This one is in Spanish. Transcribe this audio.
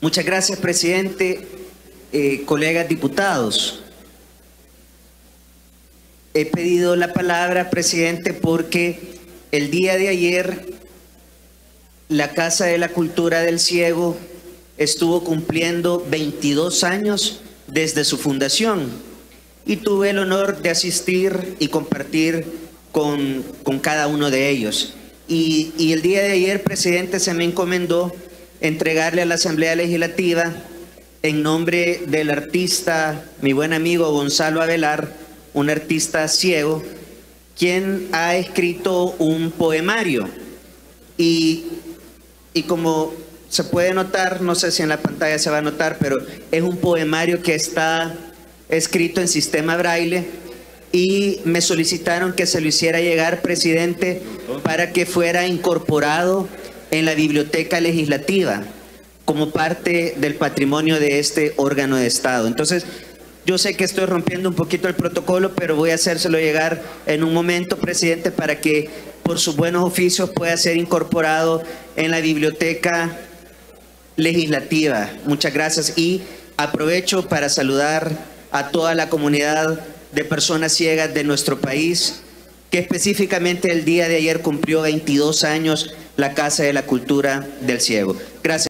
Muchas gracias, presidente. Eh, colegas diputados, he pedido la palabra, presidente, porque el día de ayer la Casa de la Cultura del Ciego estuvo cumpliendo 22 años desde su fundación y tuve el honor de asistir y compartir con, con cada uno de ellos. Y, y el día de ayer, presidente, se me encomendó entregarle a la Asamblea Legislativa, en nombre del artista, mi buen amigo Gonzalo Avelar, un artista ciego, quien ha escrito un poemario. Y, y como se puede notar, no sé si en la pantalla se va a notar, pero es un poemario que está escrito en sistema braille y me solicitaron que se lo hiciera llegar, presidente, para que fuera incorporado en la biblioteca legislativa como parte del patrimonio de este órgano de Estado. Entonces, yo sé que estoy rompiendo un poquito el protocolo, pero voy a hacérselo llegar en un momento, presidente, para que por sus buenos oficios pueda ser incorporado en la biblioteca legislativa. Muchas gracias y aprovecho para saludar a toda la comunidad de personas ciegas de nuestro país, que específicamente el día de ayer cumplió 22 años la Casa de la Cultura del Ciego. Gracias.